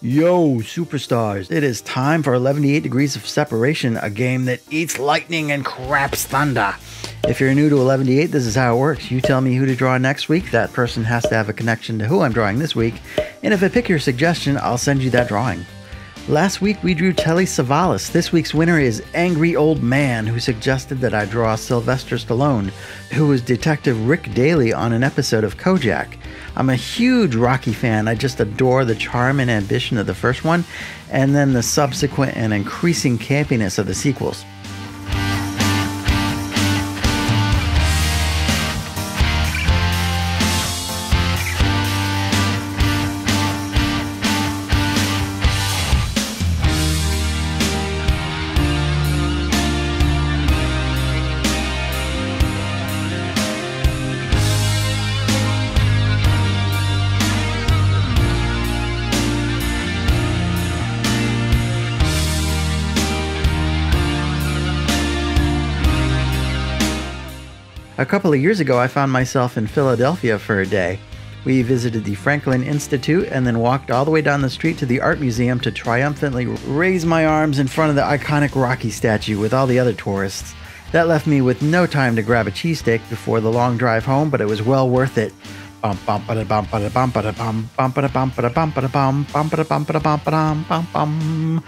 Yo, superstars, it is time for Eleventy Eight Degrees of Separation, a game that eats lightning and craps thunder. If you're new to 11D8, this is how it works. You tell me who to draw next week. That person has to have a connection to who I'm drawing this week. And if I pick your suggestion, I'll send you that drawing. Last week we drew Telly Savalas. This week's winner is Angry Old Man, who suggested that I draw Sylvester Stallone, who was Detective Rick Daly on an episode of Kojak. I'm a huge Rocky fan. I just adore the charm and ambition of the first one, and then the subsequent and increasing campiness of the sequels. A couple of years ago, I found myself in Philadelphia for a day. We visited the Franklin Institute and then walked all the way down the street to the Art Museum to triumphantly raise my arms in front of the iconic Rocky statue with all the other tourists. That left me with no time to grab a cheesesteak before the long drive home, but it was well worth it. Bum bum bum bum bum bum bum bum bum bum bum bum ba dum bum bum.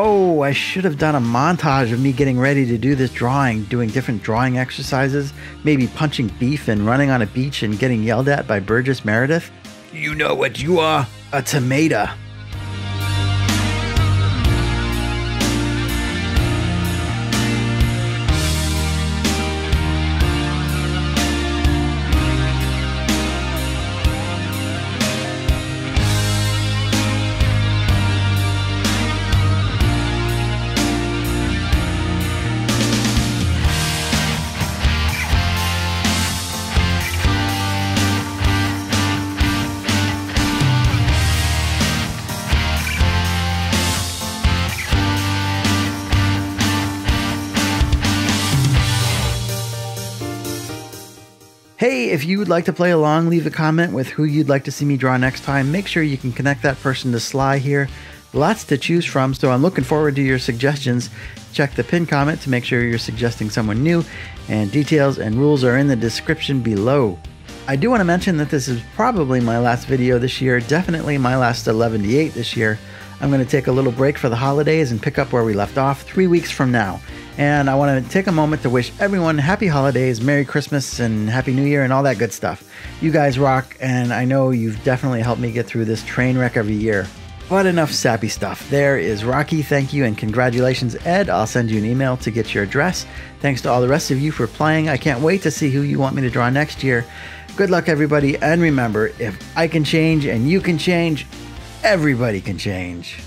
Oh, I should have done a montage of me getting ready to do this drawing, doing different drawing exercises, maybe punching beef and running on a beach and getting yelled at by Burgess Meredith. You know what you are? A tomato. Hey, if you would like to play along, leave a comment with who you'd like to see me draw next time. Make sure you can connect that person to Sly here. Lots to choose from, so I'm looking forward to your suggestions. Check the pin comment to make sure you're suggesting someone new, and details and rules are in the description below. I do want to mention that this is probably my last video this year, definitely my last 11D8 this year. I'm going to take a little break for the holidays and pick up where we left off three weeks from now. And I want to take a moment to wish everyone happy holidays, Merry Christmas, and Happy New Year, and all that good stuff. You guys rock, and I know you've definitely helped me get through this train wreck every year. But enough sappy stuff. There is Rocky. Thank you and congratulations, Ed. I'll send you an email to get your address. Thanks to all the rest of you for playing. I can't wait to see who you want me to draw next year. Good luck, everybody. And remember, if I can change and you can change, everybody can change.